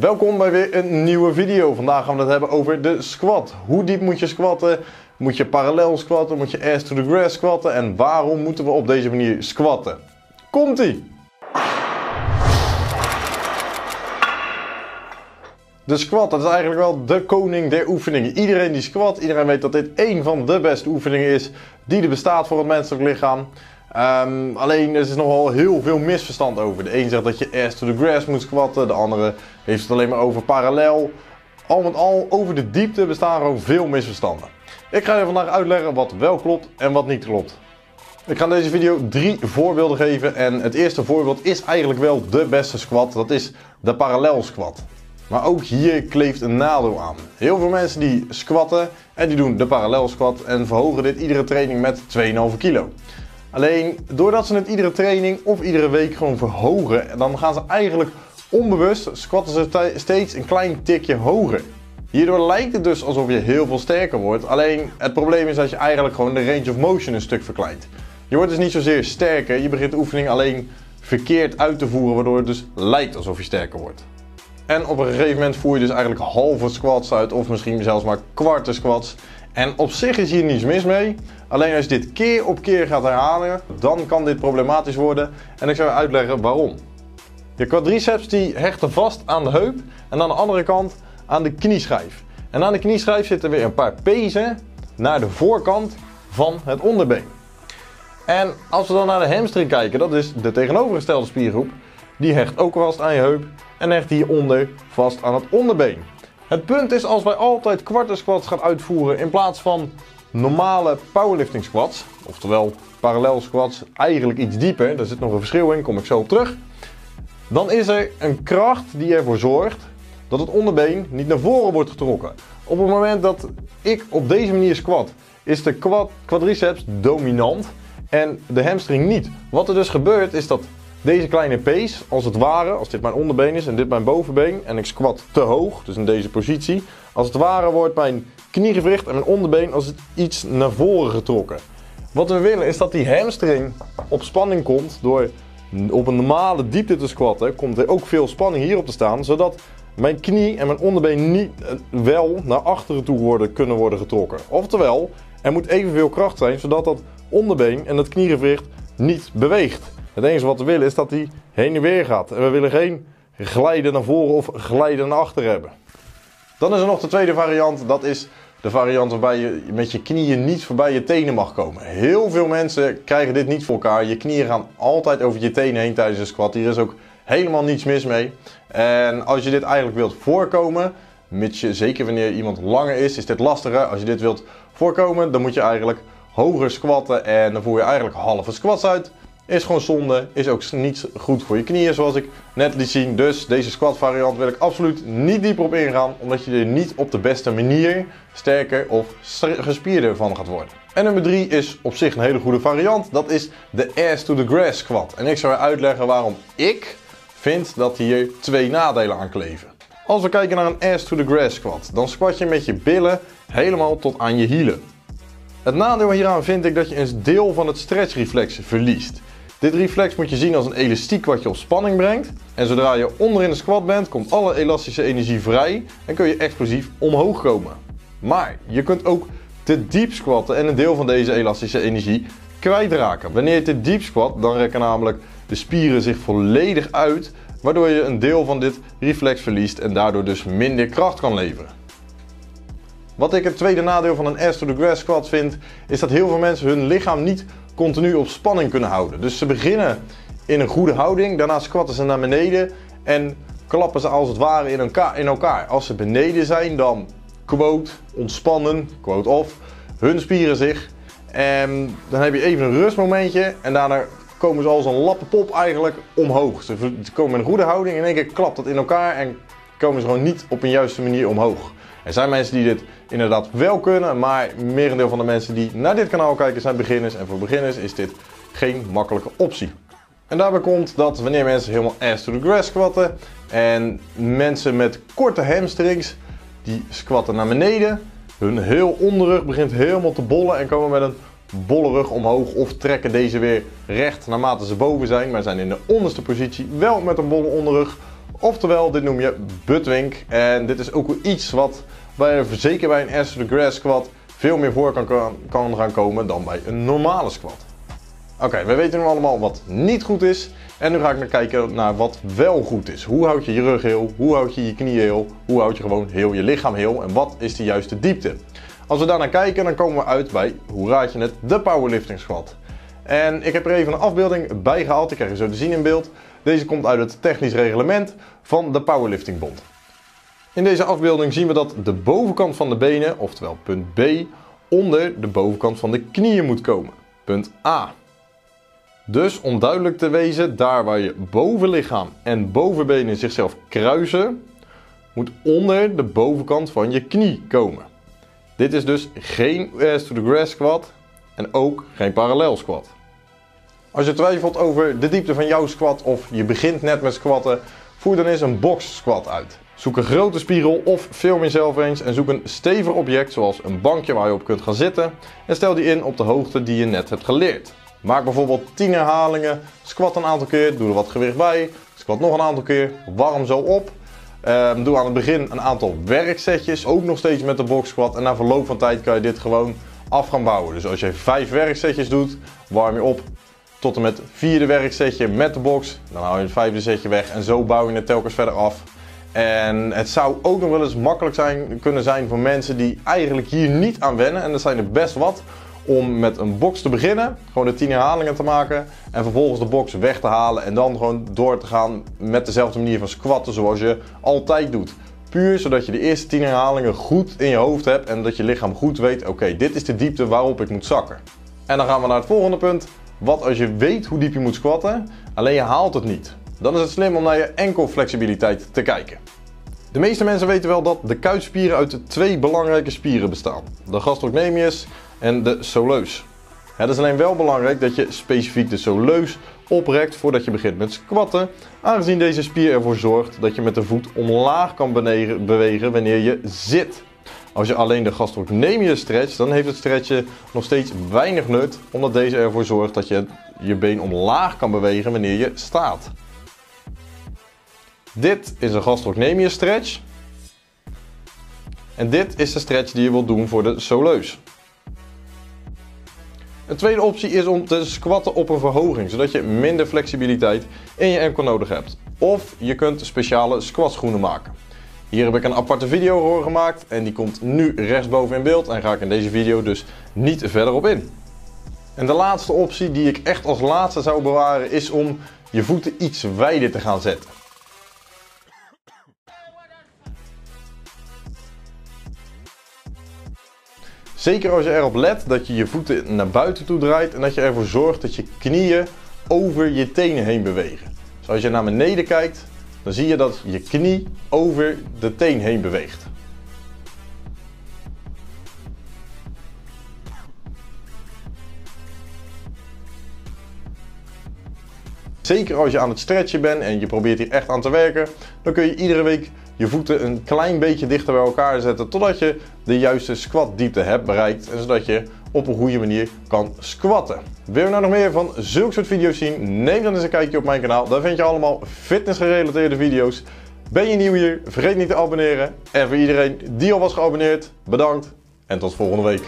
Welkom bij weer een nieuwe video. Vandaag gaan we het hebben over de squat. Hoe diep moet je squatten? Moet je parallel squatten? Moet je ass to the grass squatten? En waarom moeten we op deze manier squatten? Komt-ie! De squat, dat is eigenlijk wel de koning der oefeningen. Iedereen die squat, iedereen weet dat dit een van de beste oefeningen is die er bestaat voor het menselijk lichaam. Um, alleen er is nogal heel veel misverstand over. De een zegt dat je ass to the grass moet squatten, de andere heeft het alleen maar over parallel. Al met al, over de diepte bestaan er ook veel misverstanden. Ik ga je vandaag uitleggen wat wel klopt en wat niet klopt. Ik ga in deze video drie voorbeelden geven en het eerste voorbeeld is eigenlijk wel de beste squat. Dat is de parallel squat. Maar ook hier kleeft een nadeel aan. Heel veel mensen die squatten en die doen de parallel squat en verhogen dit iedere training met 2,5 kilo. Alleen doordat ze het iedere training of iedere week gewoon verhogen, dan gaan ze eigenlijk onbewust squatten ze steeds een klein tikje hoger. Hierdoor lijkt het dus alsof je heel veel sterker wordt. Alleen het probleem is dat je eigenlijk gewoon de range of motion een stuk verkleint. Je wordt dus niet zozeer sterker, je begint de oefening alleen verkeerd uit te voeren, waardoor het dus lijkt alsof je sterker wordt. En op een gegeven moment voer je dus eigenlijk halve squats uit of misschien zelfs maar kwarte squats. En op zich is hier niets mis mee. Alleen als je dit keer op keer gaat herhalen, dan kan dit problematisch worden. En ik zou je uitleggen waarom. Je quadriceps die hechten vast aan de heup en aan de andere kant aan de knieschijf. En aan de knieschijf zitten weer een paar pezen naar de voorkant van het onderbeen. En als we dan naar de hamstring kijken, dat is de tegenovergestelde spiergroep, die hecht ook vast aan je heup en hecht hieronder vast aan het onderbeen. Het punt is als wij altijd kwarte squats gaan uitvoeren in plaats van normale powerlifting squats, oftewel parallel squats, eigenlijk iets dieper, daar zit nog een verschil in, kom ik zo op terug. Dan is er een kracht die ervoor zorgt dat het onderbeen niet naar voren wordt getrokken. Op het moment dat ik op deze manier squat, is de quadriceps dominant en de hamstring niet. Wat er dus gebeurt is dat deze kleine pees, als het ware, als dit mijn onderbeen is en dit mijn bovenbeen en ik squat te hoog, dus in deze positie, als het ware wordt mijn kniegewricht en mijn onderbeen als het iets naar voren getrokken. Wat we willen is dat die hamstring op spanning komt door op een normale diepte te squatten, komt er ook veel spanning hierop te staan, zodat mijn knie en mijn onderbeen niet eh, wel naar achteren toe worden, kunnen worden getrokken. Oftewel, er moet evenveel kracht zijn, zodat dat onderbeen en dat kniegewricht niet beweegt. Het enige wat we willen is dat hij heen en weer gaat. En we willen geen glijden naar voren of glijden naar achter hebben. Dan is er nog de tweede variant. Dat is de variant waarbij je met je knieën niet voorbij je tenen mag komen. Heel veel mensen krijgen dit niet voor elkaar. Je knieën gaan altijd over je tenen heen tijdens een squat. Hier is ook helemaal niets mis mee. En als je dit eigenlijk wilt voorkomen, je, zeker wanneer iemand langer is, is dit lastiger. Als je dit wilt voorkomen, dan moet je eigenlijk hoger squatten en dan voer je eigenlijk halve squats uit. Is gewoon zonde, is ook niet goed voor je knieën zoals ik net liet zien. Dus deze squat variant wil ik absoluut niet dieper op ingaan. Omdat je er niet op de beste manier sterker of gespierder van gaat worden. En nummer 3 is op zich een hele goede variant. Dat is de ass to the grass squat. En ik zal je uitleggen waarom ik vind dat hier twee nadelen aan kleven. Als we kijken naar een ass to the grass squat, dan squat je met je billen helemaal tot aan je hielen. Het nadeel hieraan vind ik dat je een deel van het stretchreflex verliest. Dit reflex moet je zien als een elastiek wat je op spanning brengt. En zodra je onderin de squat bent, komt alle elastische energie vrij en kun je explosief omhoog komen. Maar je kunt ook te diep squatten en een deel van deze elastische energie kwijtraken. Wanneer je te diep squat, dan rekken namelijk de spieren zich volledig uit, waardoor je een deel van dit reflex verliest en daardoor dus minder kracht kan leveren. Wat ik het tweede nadeel van een ass to the grass squat vind, is dat heel veel mensen hun lichaam niet continu op spanning kunnen houden. Dus ze beginnen in een goede houding, daarna squatten ze naar beneden en klappen ze als het ware in elkaar. In elkaar. Als ze beneden zijn, dan quote ontspannen, quote off, hun spieren zich. En dan heb je even een rustmomentje en daarna komen ze als een lappenpop eigenlijk omhoog. Ze komen in een goede houding en in één keer klapt dat in elkaar en komen ze gewoon niet op een juiste manier omhoog. Er zijn mensen die dit inderdaad wel kunnen, maar merendeel van de mensen die naar dit kanaal kijken zijn beginners. En voor beginners is dit geen makkelijke optie. En daarbij komt dat wanneer mensen helemaal ass to the grass squatten en mensen met korte hamstrings, die squatten naar beneden, hun heel onderrug begint helemaal te bollen en komen met een bolle rug omhoog of trekken deze weer recht naarmate ze boven zijn, maar zijn in de onderste positie wel met een bolle onderrug Oftewel, dit noem je buttwink. En dit is ook iets wat bij, zeker bij een the grass squat veel meer voor kan, kan gaan komen dan bij een normale squat. Oké, we weten nu allemaal wat niet goed is. En nu ga ik naar kijken naar wat wel goed is. Hoe houd je je rug heel? Hoe houd je je knieën heel? Hoe houd je gewoon heel je lichaam heel? En wat is de juiste diepte? Als we daar naar kijken, dan komen we uit bij, hoe raad je het, de powerlifting squat. En ik heb er even een afbeelding bij gehaald, die krijg je zo te zien in beeld. Deze komt uit het technisch reglement van de Powerlifting Bond. In deze afbeelding zien we dat de bovenkant van de benen, oftewel punt B, onder de bovenkant van de knieën moet komen. Punt A. Dus om duidelijk te wezen, daar waar je bovenlichaam en bovenbenen zichzelf kruisen, moet onder de bovenkant van je knie komen. Dit is dus geen ass to the grass squat en ook geen parallel squat. Als je twijfelt over de diepte van jouw squat of je begint net met squatten, voer dan eens een box squat uit. Zoek een grote spiegel of film jezelf eens en zoek een stevig object zoals een bankje waar je op kunt gaan zitten en stel die in op de hoogte die je net hebt geleerd. Maak bijvoorbeeld 10 herhalingen, squat een aantal keer, doe er wat gewicht bij, squat nog een aantal keer, warm zo op. Ehm, doe aan het begin een aantal werksetjes, ook nog steeds met de box squat en na verloop van tijd kan je dit gewoon af gaan bouwen. Dus als je 5 werksetjes doet, warm je op tot en met vierde werksetje met de box. Dan hou je het vijfde setje weg en zo bouw je het telkens verder af. En het zou ook nog wel eens makkelijk zijn, kunnen zijn voor mensen die eigenlijk hier niet aan wennen. En dat zijn er best wat om met een box te beginnen, gewoon de 10 herhalingen te maken en vervolgens de box weg te halen en dan gewoon door te gaan met dezelfde manier van squatten zoals je altijd doet. Puur zodat je de eerste 10 herhalingen goed in je hoofd hebt en dat je lichaam goed weet, oké, dit is de diepte waarop ik moet zakken. En dan gaan we naar het volgende punt. Wat als je weet hoe diep je moet squatten, alleen je haalt het niet. Dan is het slim om naar je enkelflexibiliteit te kijken. De meeste mensen weten wel dat de kuitspieren uit twee belangrijke spieren bestaan. De gastrocnemius en de soleus. Het is alleen wel belangrijk dat je specifiek de soleus oprekt voordat je begint met squatten, aangezien deze spier ervoor zorgt dat je met de voet omlaag kan bewegen wanneer je zit. Als je alleen de gastrocnemius stretcht, dan heeft het stretchen nog steeds weinig nut, omdat deze ervoor zorgt dat je je been omlaag kan bewegen wanneer je staat. Dit is een gastrocnemius stretch. En dit is de stretch die je wilt doen voor de soleus. Een tweede optie is om te squatten op een verhoging, zodat je minder flexibiliteit in je enkel nodig hebt. Of je kunt speciale squatschoenen maken. Hier heb ik een aparte video voor gemaakt en die komt nu rechtsboven in beeld en ga ik in deze video dus niet verder op in. En de laatste optie die ik echt als laatste zou bewaren is om je voeten iets wijder te gaan zetten. Zeker als je erop let dat je je voeten naar buiten toe draait en dat je ervoor zorgt dat je knieën over je tenen heen bewegen. Dus als je naar beneden kijkt, dan zie je dat je knie over de teen heen beweegt. Zeker als je aan het stretchen bent en je probeert hier echt aan te werken, dan kun je iedere week je voeten een klein beetje dichter bij elkaar zetten totdat je de juiste squatdiepte hebt bereikt en zodat je op een goede manier kan squatten. Wil je nou nog meer van zulke soort video's zien? Neem dan eens een kijkje op mijn kanaal. Daar vind je allemaal fitness gerelateerde video's. Ben je nieuw hier? Vergeet niet te abonneren. En voor iedereen die al was geabonneerd, bedankt en tot volgende week.